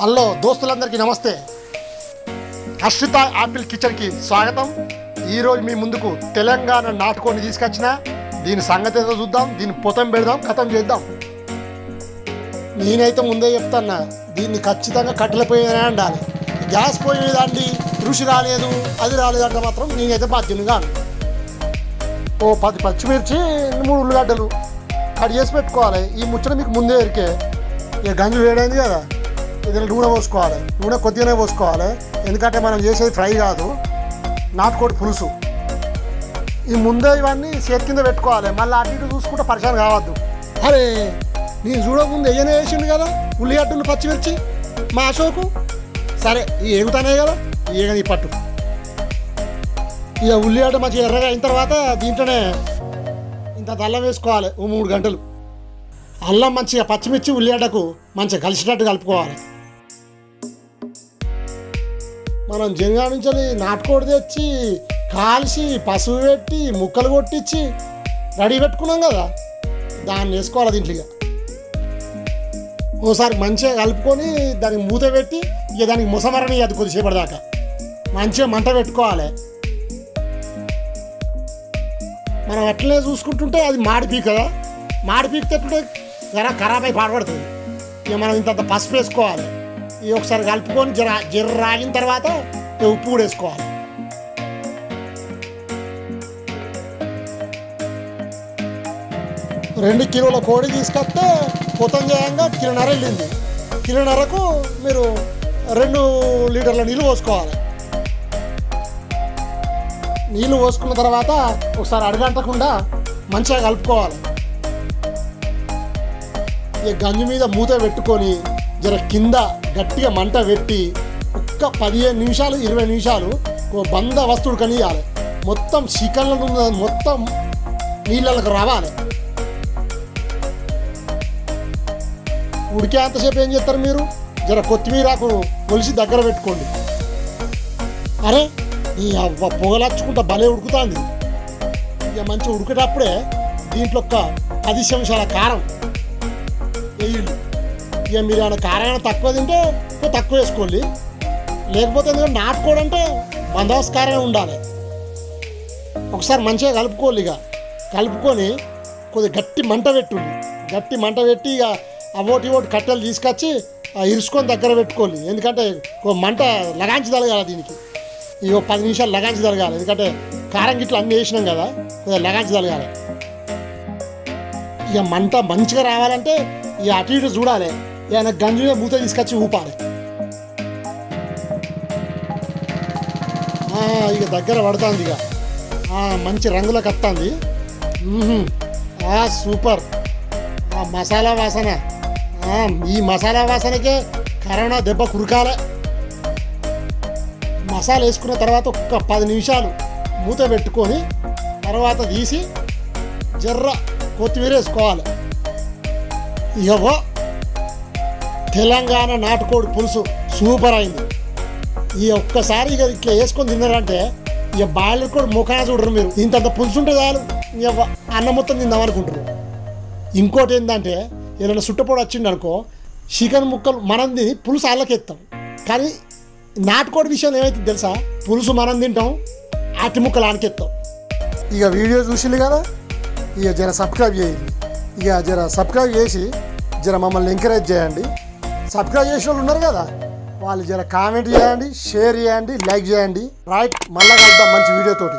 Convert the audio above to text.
Hello దోస్తులందరికీ నమస్తే. Harshita Apple కిచెన్కి స్వాగతం. ఈరోజు మీ ముందుకు తెలంగాణ నాటుకొని తీసుకొచ్చిన. దీని సంగతి ఏదో చూద్దాం దీని పొతం పెడదాం కథం చేద్దాం. నేనైతే ముందే చెప్తాన్నా దీన్ని ఖచ్చితంగా కట్టెల పొయ్యి గ్యాస్ పొయ్యి మీద అండి రుచి రాలేదు అది రాలేదంటే మాత్రం నేనైతే బాధ్యుని కాను. ఓ పది పచ్చిమిర్చి మూడు ఉల్లిగడ్డలు కట్ చేసి పెట్టుకోవాలి. ఈ ముచ్చట మీకు ముందే ఎరికే ఇక గంజు వేడైంది కదా. ఇది నూనె పోసుకోవాలి. నూనె కొద్దిగానే పోసుకోవాలి. ఎందుకంటే మనం చేసేది ఫ్రై కాదు. నాటుకోడి పులుసు. ఈ ముందే ఇవన్నీ చేతి కింద పెట్టుకోవాలి. మళ్ళీ అటు ఇటు చూసుకుంటే పరిశాన్ కావద్దు. అరే నేను చూడకముందు ఎయ్యనే వేసిండు కదా? ఉల్లిగడ్డలు పచ్చిమిర్చి మా అశోకు? సరే ఈ ఎగుతానే కదా? ఈ ఏగని పట్టు. ఇక ఉల్లిగడ్డ మంచిగా ఎర్రగా అయిన తర్వాత దీంట్లోనే ఇంత అల్లం వేసుకోవాలి. ఓ మూడు గంటలు. అల్లం మంచిగా పచ్చిమిర్చి ఉల్లిగడ్డకు మంచిగా కలిసినట్టు కలుపుకోవాలి. మనం జనగా నుంచి నాటుకోడి తెచ్చి కాల్చి పసుపు పెట్టి ముక్కలు కొట్టించి రెడీ పెట్టుకున్నాం కదా దాన్ని వేసుకోవాలి దీంట్లో ఇక. ఓసారి మంచిగా కలుపుకొని దానికి మూత పెట్టి ఇక దానికి ముసమరణి అది కొద్దిసేపటి దాకా. మంచిగా మంట పెట్టుకోవాలి. మనం అట్లనే చూసుకుంటుంటే అది మాడి కదా. మాడి పీకుతుంటే జర ఖరాబ్ అయి పాడబడుతుంది. ఇక మనం ఇంత పసుపు వేసుకోవాలి. ఒకసారి కలుపుకొని జర జర్ర ఆగిన తర్వాత ఉప్పు కూడా వేసుకోవాలి. రెండు కిలోల కోడి తీసుకొస్తే పొతం చేయంగా కిలోన్నర వెళ్ళింది. కిలోన్నరకు మీరు రెండు లీటర్ల నీళ్ళు పోసుకోవాలి. నీళ్ళు పోసుకున్న తర్వాత ఒకసారి అడగంటకుండా మంచిగా కలుపుకోవాలి. ఈ గంజు మీద మూత పెట్టుకొని జర కింద గట్టిగా మంట పెట్టి ఒక్క పదిహేను నిమిషాలు ఇరవై నిమిషాలు ఓ బంద వస్తువులు కనియాలి. మొత్తం చికెన్లో మొత్తం నీళ్ళకు రావాలి. ఉడికే అంతసేపు ఏం చేస్తారు మీరు? జర కొత్తిమీరాకు కొలిసి దగ్గర పెట్టుకోండి. అరే ఈ పొగలచ్చుకుంటా భలే ఉడుకుతుంది. ఇక మంచిగా ఉడికేటప్పుడే దీంట్లో ఒక పది నిమిషాల కారం వేయండి ఇక మీరు ఏమైనా కారం తక్కువ తింటే తక్కువ వేసుకోండి. లేకపోతే ఎందుకంటే నాటుకోడంటే బందోబస్తు కారమే ఉండాలి. ఒకసారి మంచిగా కలుపుకోవాలి ఇక. కలుపుకొని కొద్దిగా గట్టి మంట పెట్టుండి గట్టి మంట పెట్టి ఇక అవోటి ఓటి కట్టెలు తీసుకొచ్చి ఆ ఇరుసుకొని దగ్గర పెట్టుకోవాలి. ఎందుకంటే ఓ మంట లగాంచి తలగాలి దీనికి. ఇక పది నిమిషాలు లగాంచి తలగాలి ఎందుకంటే కారం గిట్లు అన్నీ వేసినాం కదా కొద్దిగా లగాంచి తలగాలి ఇక మంట మంచిగా రావాలంటే ఇక అటు ఇటు చూడాలి. ఏమైనా గంజుగా మూత తీసుకొచ్చి ఊపాలి ఆ, ఇక దగ్గర పడుతుంది ఇక. ఆ, మంచి రంగులోకి వస్తుంది ఆ సూపర్. ఆ మసాలా వాసన. ఈ మసాలా వాసనకే కరోనా దెబ్బ కురకాలే. మసాలా వేసుకున్న తర్వాత ఒక్క పది నిమిషాలు మూత పెట్టుకొని తర్వాత తీసి జర్ర కొత్తిమీర వేసుకోవాలి. ఇగో తెలంగాణ నాటుకోడి పులుసు సూపర్ అయింది. ఈ ఒక్కసారి ఇక ఇట్లా వేసుకొని తిన్నారంటే ఇక బాయిలర్ కూడా ముఖాన చూడరు మీరు. ఇంతంత పులుసు ఉంటే చాలు. ఇక అన్నం మొత్తం తిందామనుకుంటారు ఇంకోటి ఏంటంటే ఏదైనా సుట్టపొడి వచ్చింది అనుకో చికెన్ ముక్కలు మనం తిని పులుసు అల్లకెత్తాం కానీ నాటుకోడి విషయం ఏమైతే తెలుసా? పులుసు మనం తింటాం ఆటి ముక్కలు ఆనకెత్తాం ఇక వీడియో చూసింది కదా? ఇక జర సబ్స్క్రైబ్ చేయండి. ఇక జర సబ్స్క్రైబ్ చేసి జర మమ్మల్ని ఎంకరేజ్ చేయండి. సబ్స్క్రైబ్ చేసిన వాళ్ళు ఉన్నారు కదా వాళ్ళు జర కామెంట్ చేయండి షేర్ చేయండి లైక్ చేయండి. రైట్ మళ్ళా కలుద్దాం మంచి వీడియోతోటి